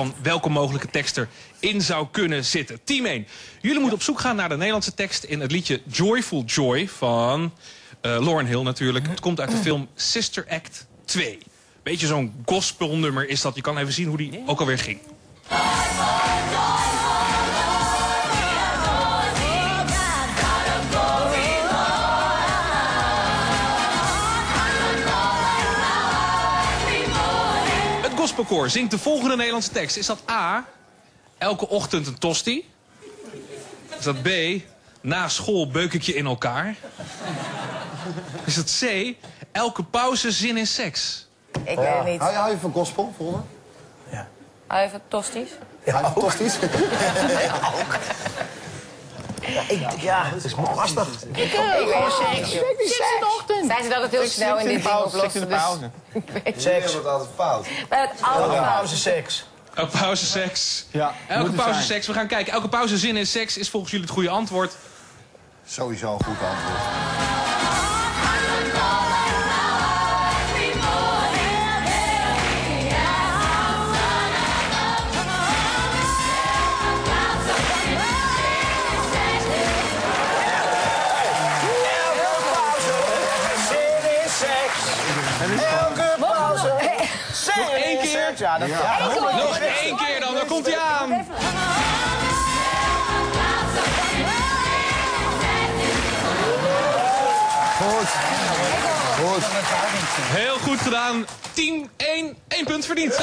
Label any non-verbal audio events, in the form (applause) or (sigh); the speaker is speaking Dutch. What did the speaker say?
van welke mogelijke tekst erin zou kunnen zitten. Team 1, jullie moeten op zoek gaan naar de Nederlandse tekst in het liedje Joyful Joy van uh, Lauren Hill natuurlijk. Het komt uit de film Sister Act 2. Beetje zo'n gospelnummer is dat. Je kan even zien hoe die ook alweer ging. Gospelkoor zingt de volgende Nederlandse tekst. Is dat A, elke ochtend een tosti? Is dat B, na school beuk ik je in elkaar? Is dat C, elke pauze zin in seks? Ik weet het niet. Hou je, hou je van gospel, volgende? Hou je van tosties? Ja, hou je van tosties? Ja, (laughs) ik, ja, het is lastig. Ik weet het niet. Zijn ze dat het heel snel in dit ding oplossen? Dus... (laughs) Seks. wordt altijd fout. We hebben het allemaal fout. Pauze seks. Elke pauze seks. Ja, Elke pauze seks. We gaan kijken. Elke pauze zin in seks is volgens jullie het goede antwoord. Sowieso een goed antwoord. Elke pauze. Nog één keer. Ja, dat, ja. Nog één keer dan. Daar komt hij aan. Goed. Goed. Heel goed gedaan. 10, 1, 1 punt verdiend.